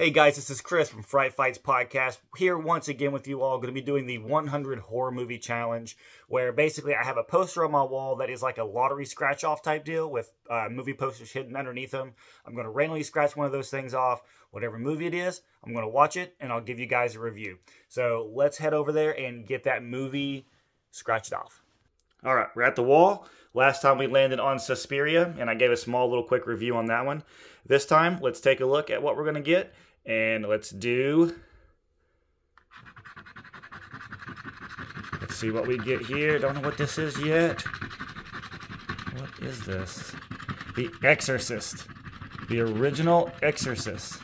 Hey guys, this is Chris from Fright Fights Podcast. Here once again with you all. Going to be doing the 100 horror movie challenge, where basically I have a poster on my wall that is like a lottery scratch off type deal with uh, movie posters hidden underneath them. I'm going to randomly scratch one of those things off, whatever movie it is. I'm going to watch it and I'll give you guys a review. So let's head over there and get that movie scratched off. All right, we're at the wall. Last time we landed on Suspiria, and I gave a small little quick review on that one. This time, let's take a look at what we're going to get and let's do... Let's see what we get here. Don't know what this is yet. What is this? The Exorcist. The original Exorcist.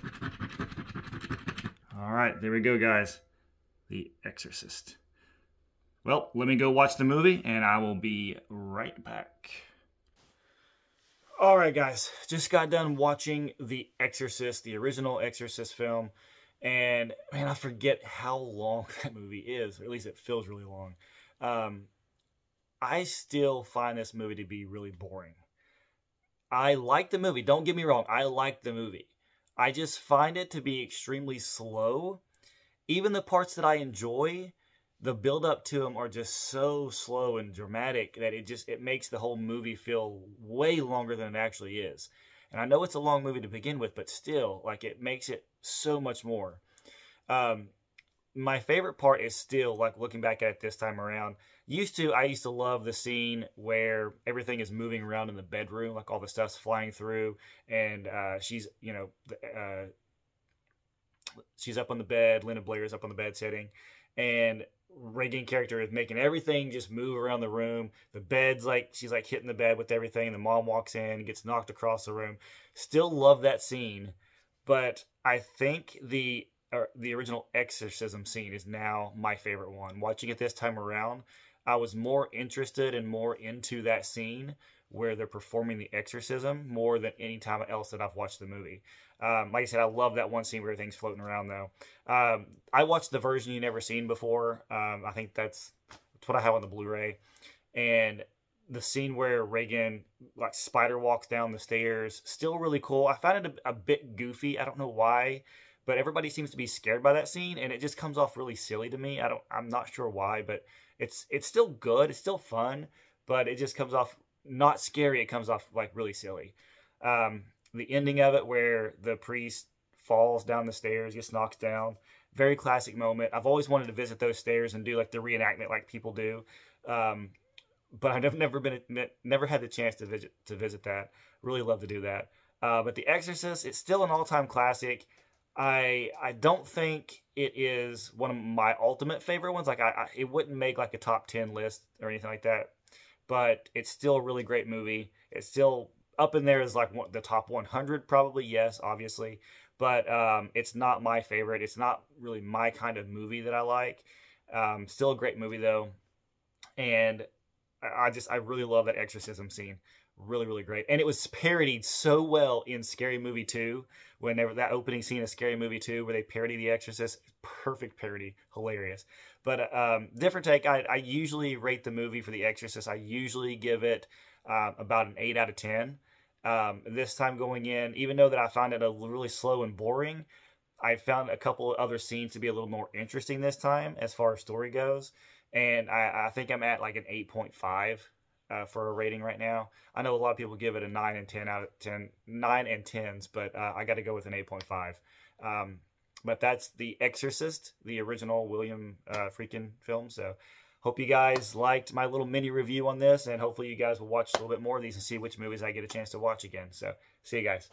All right, there we go, guys. The Exorcist. Well, let me go watch the movie, and I will be right back. All right, guys, just got done watching The Exorcist, the original Exorcist film, and man, I forget how long that movie is, or at least it feels really long. Um, I still find this movie to be really boring. I like the movie, don't get me wrong, I like the movie. I just find it to be extremely slow. Even the parts that I enjoy, the build up to them are just so slow and dramatic that it just it makes the whole movie feel way longer than it actually is. And I know it's a long movie to begin with, but still, like it makes it so much more. Um, my favorite part is still like looking back at it this time around. Used to, I used to love the scene where everything is moving around in the bedroom, like all the stuff's flying through, and uh, she's, you know, uh, she's up on the bed. Linda Blair is up on the bed sitting, and Regan character is making everything just move around the room. The bed's like she's like hitting the bed with everything. The mom walks in, gets knocked across the room. Still love that scene, but I think the the original exorcism scene is now my favorite one. Watching it this time around, I was more interested and more into that scene where they're performing the exorcism more than any time else that I've watched the movie. Um, like I said, I love that one scene where everything's floating around though. Um, I watched the version you never seen before. Um, I think that's that's what I have on the Blu-ray, and the scene where Regan like spider walks down the stairs, still really cool. I found it a, a bit goofy. I don't know why, but everybody seems to be scared by that scene, and it just comes off really silly to me. I don't. I'm not sure why, but it's it's still good. It's still fun, but it just comes off not scary. It comes off like really silly. Um, the ending of it where the priest falls down the stairs, gets knocked down. Very classic moment. I've always wanted to visit those stairs and do like the reenactment like people do. Um, but I've never been never had the chance to visit to visit that. Really love to do that. Uh, but The Exorcist, it's still an all-time classic. I I don't think it is one of my ultimate favorite ones. Like I, I, it wouldn't make like a top ten list or anything like that. But it's still a really great movie. It's still up in there is like the top 100 probably yes obviously but um, it's not my favorite. It's not really my kind of movie that i like. Um, still a great movie though and i just i really love that exorcism scene really really great. And it was parodied so well in scary movie 2 whenever that opening scene of scary movie 2 where they parody the exorcist perfect parody hilarious. But um, different take I, I usually rate the movie for the exorcist. I usually give it uh, about an 8 out of 10 um, this time going in, even though that I found it a really slow and boring, I found a couple other scenes to be a little more interesting this time as far as story goes. And I, I think I'm at like an 8.5 uh, for a rating right now. I know a lot of people give it a 9 and 10 out of 10, 9 and 10s, but uh, I got to go with an 8.5. Um, but that's The Exorcist, the original William uh, Friedkin film. So Hope you guys liked my little mini review on this, and hopefully you guys will watch a little bit more of these and see which movies I get a chance to watch again. So, see you guys.